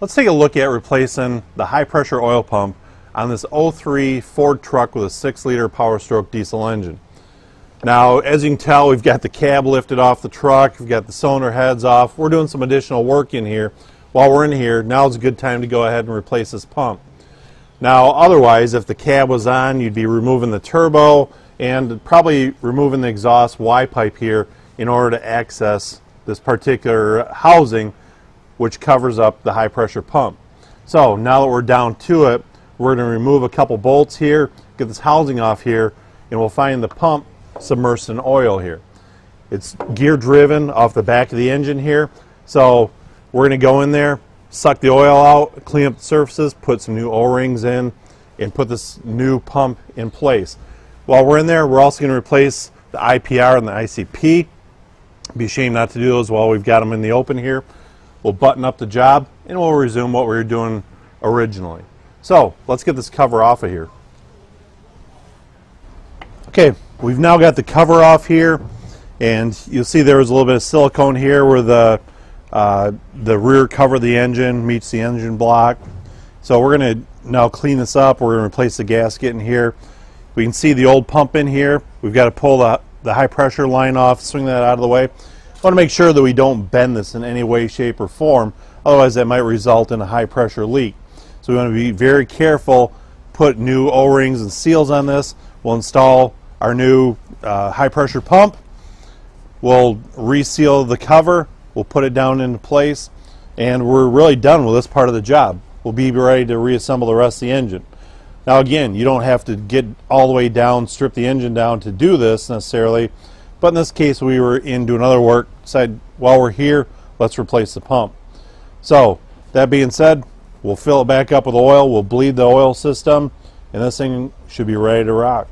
Let's take a look at replacing the high pressure oil pump on this 03 Ford truck with a 6 liter Power Stroke diesel engine. Now, as you can tell, we've got the cab lifted off the truck, we've got the cylinder heads off. We're doing some additional work in here. While we're in here, now is a good time to go ahead and replace this pump. Now, otherwise, if the cab was on, you'd be removing the turbo and probably removing the exhaust Y pipe here in order to access this particular housing which covers up the high pressure pump. So now that we're down to it, we're going to remove a couple bolts here, get this housing off here, and we'll find the pump submersed in oil here. It's gear driven off the back of the engine here, so we're going to go in there, suck the oil out, clean up the surfaces, put some new O-rings in, and put this new pump in place. While we're in there, we're also going to replace the IPR and the ICP. Be ashamed not to do those while we've got them in the open here. We'll button up the job and we'll resume what we were doing originally. So let's get this cover off of here. Okay, we've now got the cover off here and you'll see there was a little bit of silicone here where the uh, the rear cover of the engine meets the engine block. So we're going to now clean this up. We're going to replace the gasket in here. We can see the old pump in here. We've got to pull the, the high pressure line off, swing that out of the way want to make sure that we don't bend this in any way, shape, or form. Otherwise, that might result in a high pressure leak. So we want to be very careful, put new O-rings and seals on this. We'll install our new uh, high pressure pump. We'll reseal the cover. We'll put it down into place. And we're really done with this part of the job. We'll be ready to reassemble the rest of the engine. Now again, you don't have to get all the way down, strip the engine down to do this necessarily. But in this case, we were in doing other work, decided while we're here, let's replace the pump. So, that being said, we'll fill it back up with oil, we'll bleed the oil system, and this thing should be ready to rock.